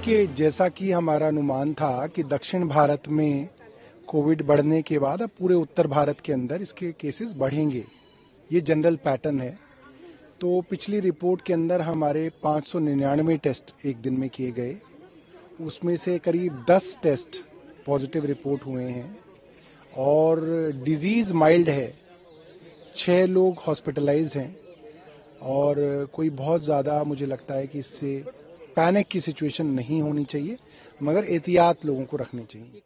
देखिए, जैसा कि हमारा अनुमान था कि दक्षिण भारत में कोविड बढ़ने के बाद अब पूरे उत्तर भारत के अंदर इसके केसेस बढ़ेंगे। ये जनरल पैटर्न है। तो पिछली रिपोर्ट के अंदर हमारे पाँच सौ निन्यानवे टेस्ट एक दिन में किए गए। उसमें से करीब 10 टेस्ट पॉजिटिव रिपोर्ट हुए हैं। और डिज़ीज़ माइल्ड है। छः लोग हॉस्पिटलाइज हैं। और कोई बहुत ज़्यादा मुझे लगता है कि इससे पैनिक की सिचुएशन नहीं होनी चाहिए मगर एहतियात लोगों को रखनी चाहिए।